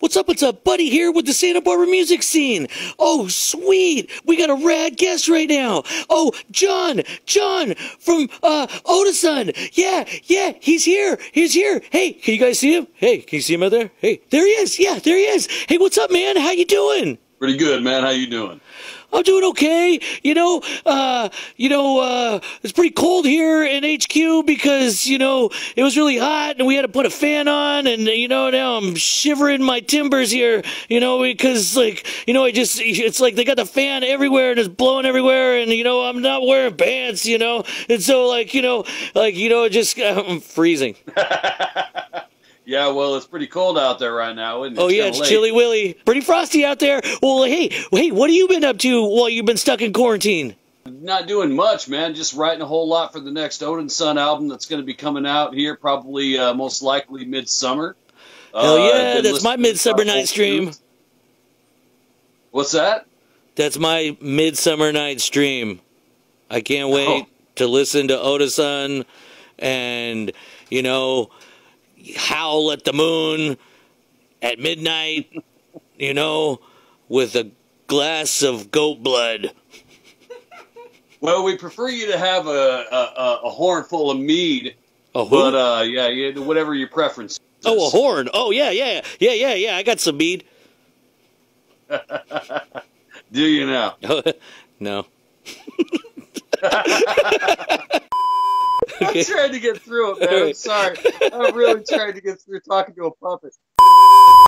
What's up? What's up? Buddy here with the Santa Barbara music scene. Oh, sweet. We got a rad guest right now. Oh, John. John from uh Odinsun. Yeah, yeah, he's here. He's here. Hey, can you guys see him? Hey, can you see him out there? Hey, there he is. Yeah, there he is. Hey, what's up, man? How you doing? Pretty good, man. How you doing? I'm doing okay. You know, uh, you know, uh, it's pretty cold here in HQ because, you know, it was really hot and we had to put a fan on and, you know, now I'm shivering my timbers here, you know, because like, you know, I just, it's like they got the fan everywhere and it's blowing everywhere and, you know, I'm not wearing pants, you know, and so like, you know, like, you know, just, I'm freezing. Yeah, well, it's pretty cold out there right now, isn't it? Oh yeah, it's late. chilly willy, pretty frosty out there. Well, hey, hey, what have you been up to while you've been stuck in quarantine? Not doing much, man. Just writing a whole lot for the next Odinsun album that's going to be coming out here, probably uh, most likely midsummer. Hell Uh, yeah, that's my midsummer night stream. What's that? That's my midsummer night stream. I can't wait Oh. to listen to Odinsun and, you know, howl at the moon at midnight, you know, with a glass of goat blood. Well, we prefer you to have a a, a, horn full of mead, A but uh, yeah, yeah, whatever your preference. is. oh, a horn. Oh, yeah, yeah, yeah, yeah, yeah. I got some mead. Do you now? no. I'm trying to get through it, man. I'm sorry. I'm really trying to get through talking to a puppet.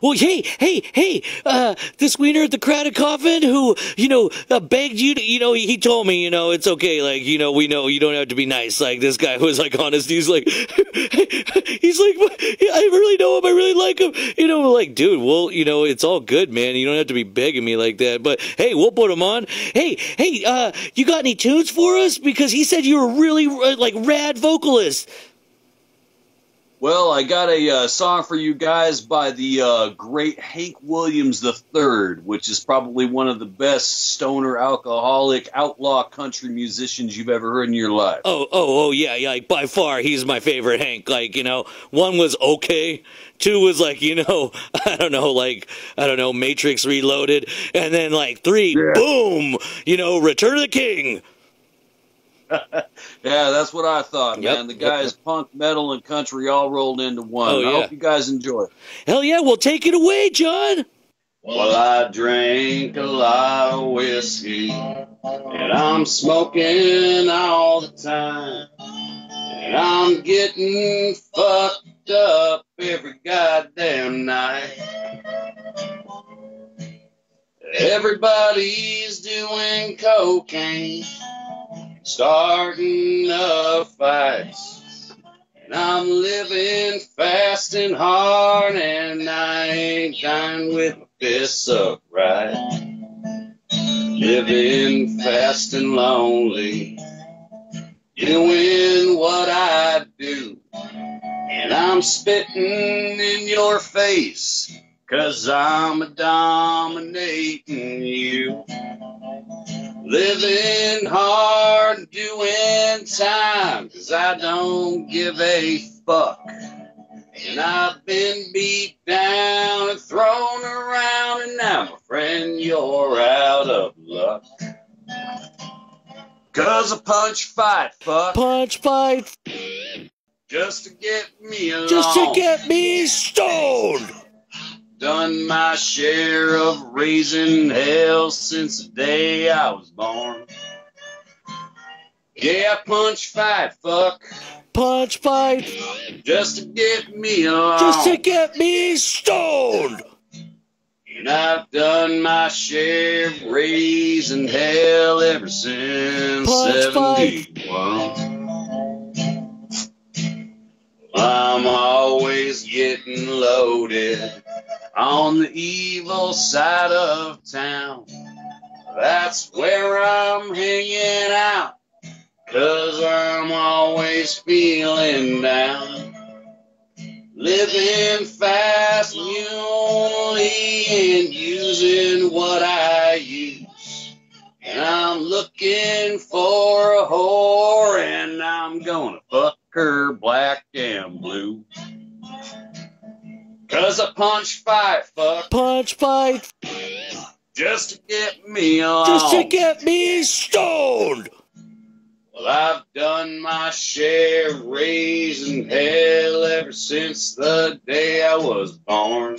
Well, hey, hey, hey, uh, this wiener at the crowded coffin who, you know, uh, begged you to, you know, he, he told me, you know, it's okay. Like, you know, we know you don't have to be nice. Like, this guy was like honest. He's like, he's like, I really know him. I really like him. You know, like, dude, well, you know, it's all good, man. You don't have to be begging me like that. But hey, we'll put him on. Hey, hey, uh, you got any tunes for us? Because he said you were really, uh, like, rad vocalist. Well, I got a uh, song for you guys by the uh, great Hank Williams III, which is probably one of the best stoner, alcoholic, outlaw country musicians you've ever heard in your life. Oh, oh, oh, yeah, yeah. Like, by far, he's my favorite Hank. Like, you know, one was okay. Two was like, you know, I don't know, like, I don't know, Matrix Reloaded. And then, like, three, Yeah. boom, you know, Return of the King. Yeah, that's what I thought, Yep, man. The yep, guys punk, metal, and country all rolled into one. Oh, I yeah. hope you guys enjoy. Hell yeah, well, take it away, John. Well, I drank a lot of whiskey, and I'm smoking all the time. And I'm getting fucked up every goddamn night. Everybody's doing cocaine, starting up fight. And I'm living fast and hard, and I ain't dying with my upright. Living fast and lonely, doing what I do. And I'm spitting in your face, cause I'm dominating you. Living hard, doing time, cause I don't give a fuck. And I've been beat down and thrown around, and now, my friend, you're out of luck. Cause a punch fight, fuck, Punch fight just to get me along. just to get me stoned. Done my share of raising hell since the day I was born. Yeah, punch fight, fuck, Punch fight just to get me along. just to get me stoned. And I've done my share of raising hell ever since Punch fight. 71. I'm always getting loaded on the evil side of town. That's where I'm hanging out, cause I'm always feeling down. Living fast, only and using what I punch fight, fuck, punch fight, just to get me along. just to get me stoned. Well, I've done my share of raising hell ever since the day I was born.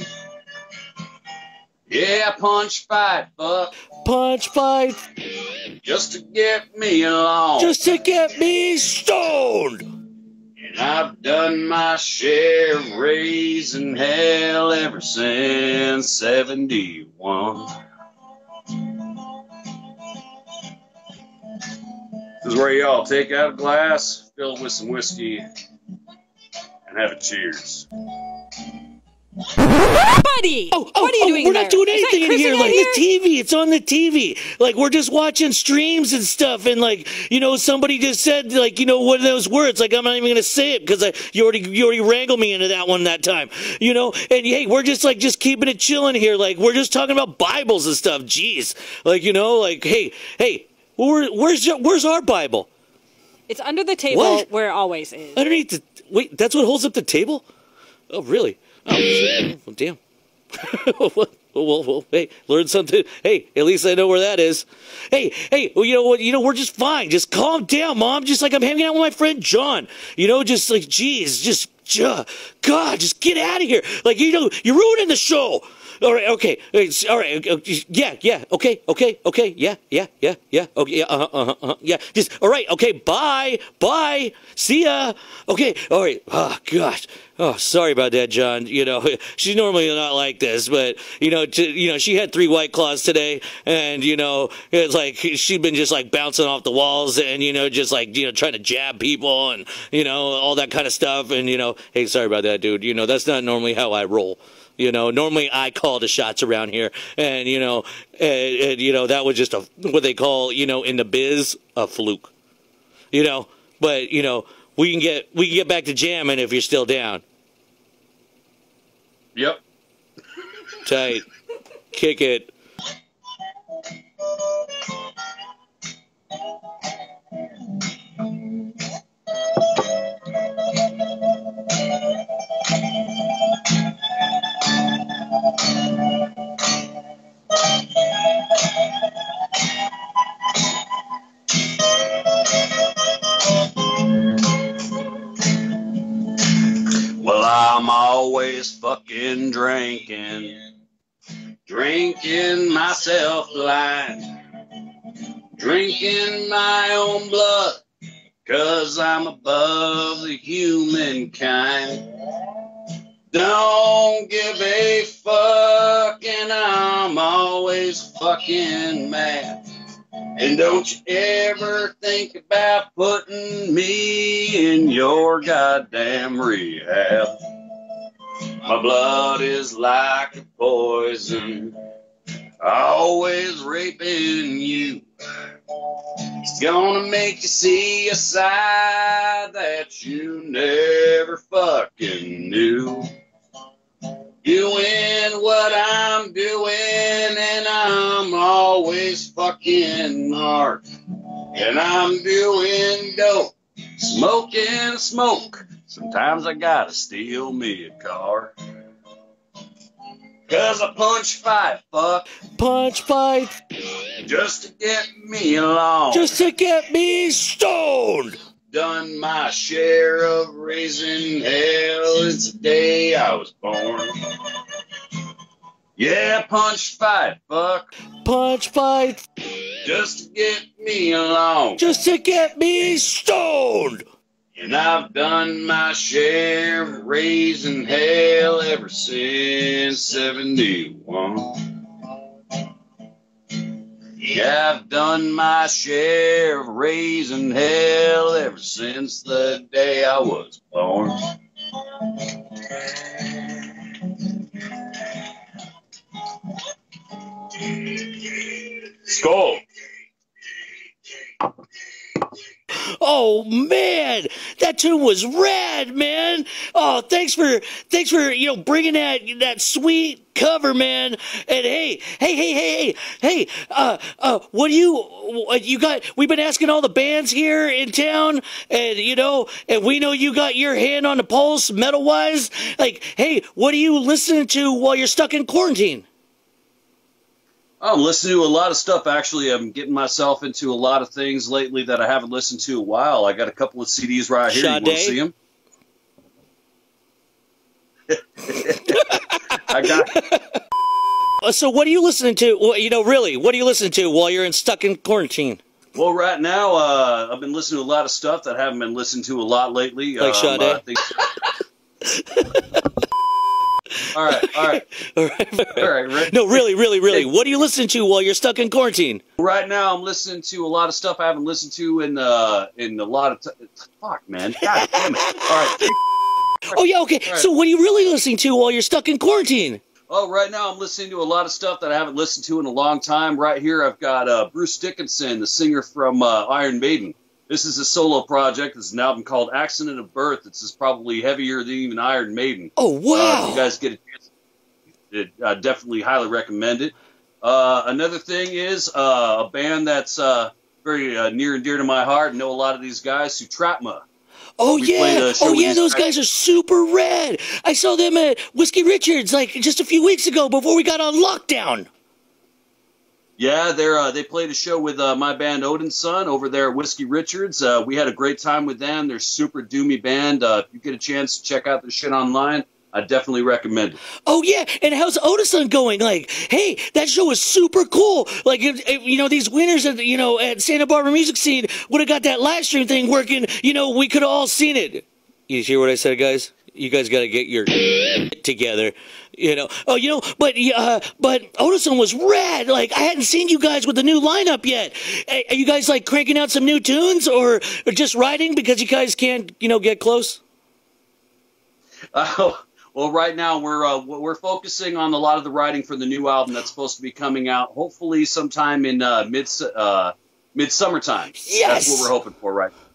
Yeah, punch fight, fuck, Punch fight, just to get me along. just to get me stoned. And I've done my share of raising hell ever since 71. This is where y'all take out a glass, fill it with some whiskey, and have a cheers. Buddy! Oh, oh, what are you oh, doing we're there? not doing anything in here. in Like the TV, it's on the TV. Like we're just watching streams and stuff. And like you know, somebody just said like you know one of those words. Like I'm not even gonna say it because I you already you already wrangled me into that one that time. You know, and hey, we're just like just keeping it chilling here. Like we're just talking about Bibles and stuff. Jeez, like you know, like hey, hey, where, where's your, where's our Bible? It's under the table What? where it always is. Underneath the wait, that's what holds up the table. Oh, really? Oh, damn. well, well, well, hey, learn something. Hey, at least I know where that is. Hey, hey, well, you know what? You know, we're just fine. Just calm down, mom. Just like I'm hanging out with my friend John. You know, just like, geez, just, God, just get out of here. Like, you know, you're ruining the show. All right, okay, all right, yeah, yeah, okay, okay, okay, yeah, yeah, yeah, yeah, okay, yeah, uh-huh, uh-huh, uh-huh, yeah, just, all right, okay, bye, bye, see ya, okay, all right, oh, gosh, oh, sorry about that, John, you know, she's normally not like this, but, you know, to, you know, she had three White Claws today, and, you know, it's like, she'd been just, like, bouncing off the walls, and, you know, just, like, you know, trying to jab people, and, you know, all that kind of stuff, and, you know, hey, sorry about that, dude, you know, that's not normally how I roll. You know, normally I call the shots around here, and you know, and, and, you know that was just a what they call you know in the biz a fluke. You know, but you know we can get we can get back to jamming if you're still down. Yep. Tight, kick it. Well, I'm always fucking drinking, drinking myself blind, drinking my own blood, cause I'm above the humankind. Don't give a fuck, and I'm always fucking mad. And don't you ever think about putting me in your goddamn rehab. My blood is like a poison, always raping you. It's gonna make you see a side that you never fucking knew. Doing what I'm doing, and I'm always fucking marked. And I'm doing dope, smoking smoke. Sometimes I gotta steal me a car. Cause I punch fight, fuck, Punch fight just to get me along. just to get me stoned. Done my share of raising hell since the day I was born. Yeah, punch fight, fuck, Punch fight just to get me along. just to get me stoned. And I've done my share of raising hell ever since 71. Yeah, I've done my share of raising hell ever since the day I was born. Skull. Oh man, that tune was rad, man. Oh, thanks for thanks for you know bringing that that sweet cover, man. And hey, hey, hey, hey, hey, hey, uh, uh, what do you, you got? We've been asking all the bands here in town, and you know, and we know you got your hand on the pulse, metal wise. Like, hey, what are you listening to while you're stuck in quarantine? I'm listening to a lot of stuff. Actually, I'm getting myself into a lot of things lately that I haven't listened to in a while. I got a couple of CDs right here. Sade? You want to see them? I got. Uh, So, what are you listening to? Well, you know, really, what are you listening to while you're in stuck in quarantine? Well, right now, uh, I've been listening to a lot of stuff that I haven't been listening to a lot lately. Like um, Sade? All right, all right, All right. all right. Right, No, really, really, really. What are you listening to while you're stuck in quarantine? right now, I'm listening to a lot of stuff I haven't listened to in uh, in a lot of t- fuck, man. God damn it! All right. Oh yeah, okay. Right. So what are you really listening to while you're stuck in quarantine? Oh, right now I'm listening to a lot of stuff that I haven't listened to in a long time. Right here, I've got uh, Bruce Dickinson, the singer from uh, Iron Maiden. This is a solo project. This is an album called Accident of Birth. This is probably heavier than even Iron Maiden. Oh Uh, if wow. you guys get a chance, it, I definitely highly recommend it. Uh, another thing is uh, a band that's uh, very uh, near and dear to my heart. I know a lot of these guys, Sutratma. oh we yeah. Oh yeah, those guys- guys are super rad. I saw them at Whiskey Richards like just a few weeks ago before we got on lockdown. Yeah, they're uh, they played a show with uh, my band Odinsun over there at Whiskey Richards. Uh, we had a great time with them. They're super doomy band. Uh, if you get a chance to check out their shit online, I definitely recommend it. Oh yeah, and how's Odinsun going? Like, hey, that show was super cool. Like, if, if, you know, these winners at you know at Santa Barbara Music Scene would have got that live stream thing working. You know, we could have all seen it. You hear what I said, guys? You guys got to get your together. You know. Oh, you know, but uh, but Odinsun was rad. Like, I hadn't seen you guys with the new lineup yet. Are are you guys like cranking out some new tunes, or, or just writing because you guys can't, you know, get close? Oh. well, right now we're uh, we're focusing on a lot of the writing for the new album that's supposed to be coming out hopefully sometime in uh, mid uh, mid summertime. Yes! that's what we're hoping for right. now.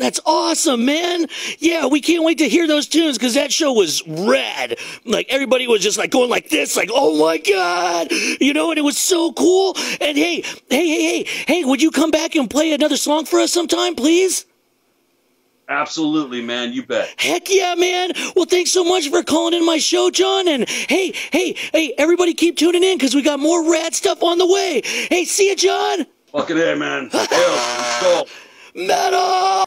That's awesome, man. Yeah, we can't wait to hear those tunes because that show was rad. Like everybody was just like going like this, like, oh my God. You know, and it was so cool. And hey, hey, hey, hey, hey, would you come back and play another song for us sometime, please? Absolutely, man. You bet. Heck yeah, man. Well, thanks so much for calling in my show, John. And hey, hey, hey, everybody keep tuning in because we got more rad stuff on the way. Hey, see ya, John. Fucking A, man. Hell, let's go. Metal!